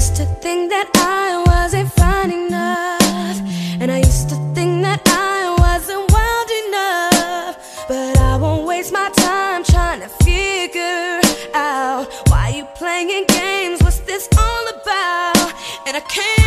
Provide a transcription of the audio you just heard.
used to think that I wasn't fine enough And I used to think that I wasn't wild enough But I won't waste my time trying to figure out Why you playing games, what's this all about? And I can't